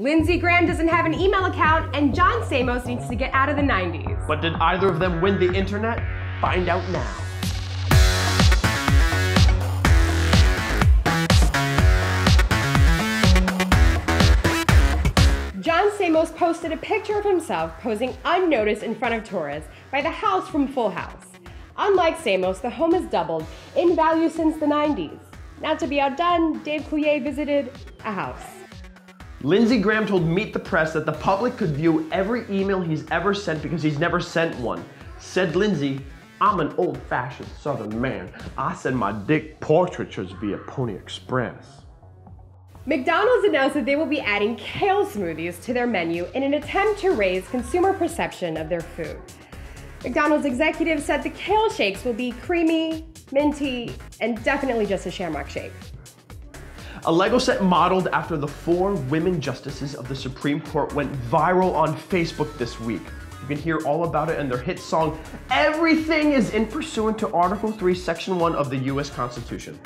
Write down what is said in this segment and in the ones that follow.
Lindsey Graham doesn't have an email account, and John Stamos needs to get out of the 90s. But did either of them win the internet? Find out now. John Stamos posted a picture of himself posing unnoticed in front of Torres by the house from Full House. Unlike Stamos, the home has doubled in value since the 90s. Not to be outdone, Dave Coulier visited a house. Lindsey Graham told Meet the Press that the public could view every email he's ever sent because he's never sent one. Said Lindsey, I'm an old fashioned southern man. I send my dick portraitures via Pony Express. McDonald's announced that they will be adding kale smoothies to their menu in an attempt to raise consumer perception of their food. McDonald's executives said the kale shakes will be creamy, minty, and definitely just a shamrock shake. A Lego set modeled after the four women justices of the Supreme Court went viral on Facebook this week. You can hear all about it in their hit song, Everything is in Pursuant to Article 3, Section 1 of the US Constitution.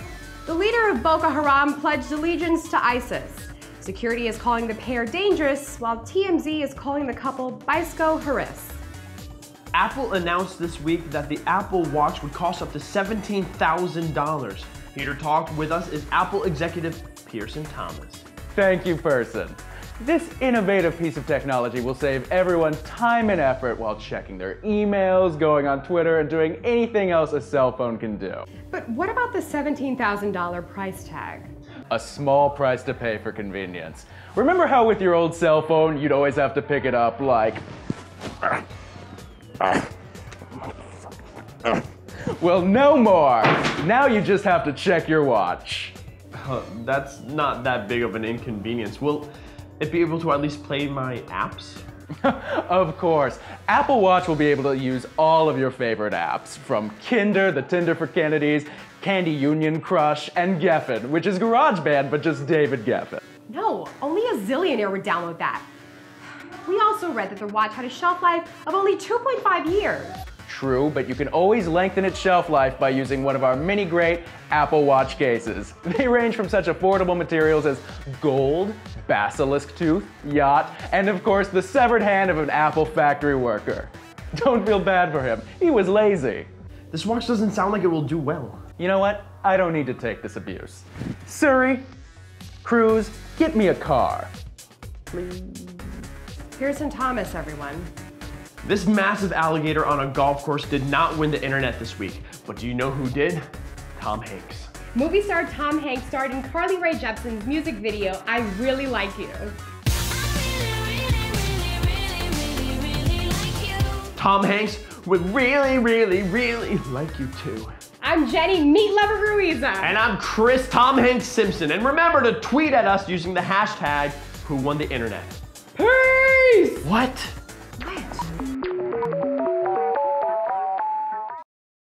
The leader of Boko Haram pledged allegiance to ISIS. Security is calling the pair dangerous, while TMZ is calling the couple Bisco Harris. Apple announced this week that the Apple Watch would cost up to $17,000. Here to talk with us is Apple executive Pearson Thomas. Thank you, Pearson. This innovative piece of technology will save everyone time and effort while checking their emails, going on Twitter, and doing anything else a cell phone can do. But what about the $17,000 price tag? A small price to pay for convenience. Remember how with your old cell phone, you'd always have to pick it up like. Well, no more. Now you just have to check your watch. Uh, that's not that big of an inconvenience. Will it be able to at least play my apps? of course. Apple Watch will be able to use all of your favorite apps, from Kinder, the Tinder for Kennedys, Candy Union Crush, and Geffen, which is GarageBand, but just David Geffen. No, only a zillionaire would download that. We also read that the watch had a shelf life of only 2.5 years. True, but you can always lengthen its shelf life by using one of our many great Apple Watch cases. They range from such affordable materials as gold, basilisk tooth, yacht, and of course the severed hand of an Apple factory worker. Don't feel bad for him, he was lazy. This watch doesn't sound like it will do well. You know what? I don't need to take this abuse. Siri, Cruz, get me a car. Pearson Thomas, everyone. This massive alligator on a golf course did not win the internet this week, but do you know who did? Tom Hanks. Movie star Tom Hanks starred in Carly Rae Jepsen's music video, I Really Like You. Tom Hanks would really, really, really like you too. I'm Jenni Meat Lover Ruiza. And I'm Chris Tom Hanks Simpson. And remember to tweet at us using the hashtag Who Won the Internet. Peace! What?